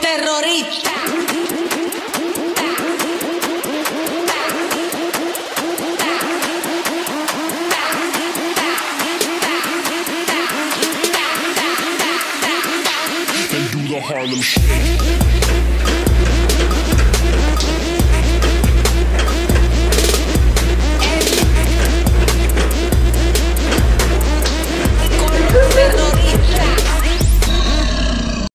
terrorista. and do the Harlem Shake.